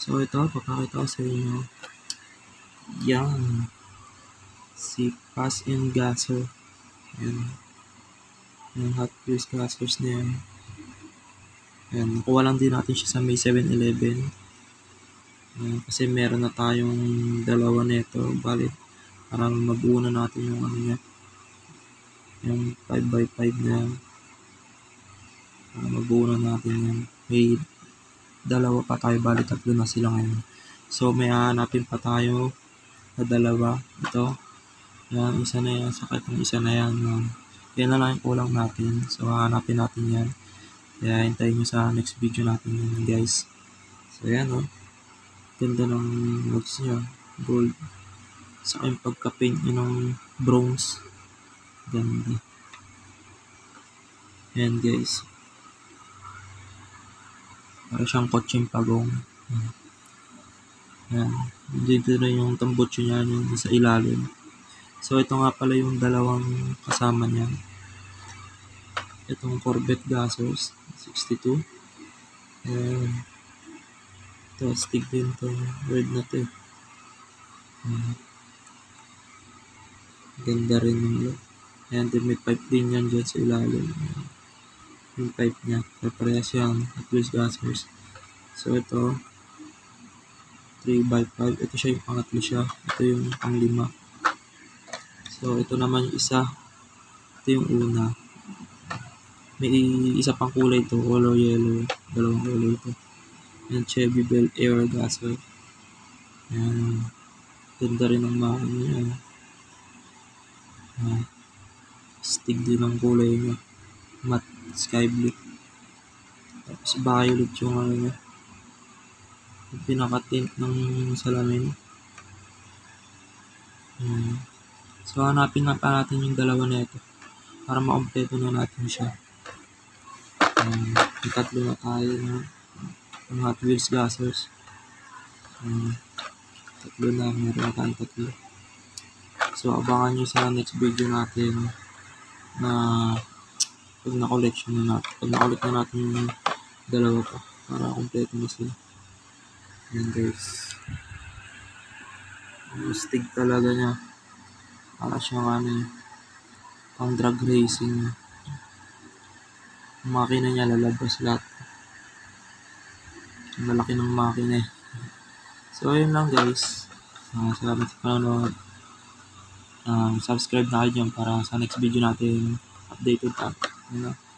So ito, papakita ko sa inyo. Yan. Si Pass and Gasser. Yan. Yung Hot Wheels Gassers na yan. Yan. Nakuha lang din natin siya sa May 7-Eleven. Yan. Kasi meron na tayong dalawa nito. Bali, parang mabuo na natin yung ano niya. Yung 5x5 na yan. Para mabuo na natin yan. May dalawa pa tayo. Bali, tatlo na sila ngayon. So, may hahanapin pa tayo na dalawa. Ito. Yan, isa na yan. Sakit ng isa na yan. Yan. Yan na lang yung kulang natin. So, hahanapin natin yan. Kaya, hintayin nyo sa next video natin yan, guys. So, yan, oh. Ganda ng notes niya. Gold. Sa yung pagka-paint nyo ng bronze. Ganda. Yan, guys. Para siyang kotseng pagong. Yan. Yan. Dito na yung tambutso niya yung sa ilalim. So, ito nga pala yung dalawang kasama niya. Itong Corvette Gasos 62. Ayan. Ito, stick din to. Word na to. eh. Ayan. Ganda rin yung look. Ayan, may pipe din yan dyan sa ilalim. Ayan. Yung pipe niya. Kaya parehas yan. At least gasers. So, ito. 3x5. Ito siya yung pangatlo siya. Ito yung panglima. So, ito naman yung isa. Ito yung una. May isa pang kulay ito. Color yellow. Dalawang kulay ito. Yan, Chevy Bel Air Gasol. Yan. Ganda rin ang mga ano niya. Yan. Stick din ang kulay niya. Matte sky blue. Tapos violet yung ano niya. Yung pinaka-tint ng salamin. Yan. So, hanapin na pa natin yung dalawa na ito para makompleto na natin siya. Um, yung tatlo na tayo na yung Hot Wheels Gassers. Um, tatlo na, meron na tayong tatlo. So, abangan nyo sa next video natin na pag na-collection na natin. Pag na-collect na natin yung dalawa pa para kompleto na sila. Yan guys. Ang stig talaga niya. Para siyang ano eh, pang drag racing. Ang makina niya lalabas lahat. Ang lalaki ng makina eh. So, ayun lang guys. Ah, salamat sa panonood. Um, subscribe na kayo dyan para sa next video natin updated pa. Yun lang.